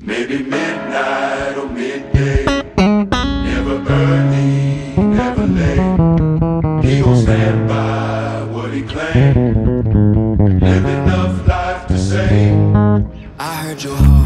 Maybe midnight or midday. Never early, never late. He gon' stand by what he claimed. Live enough life to say. I heard your heart.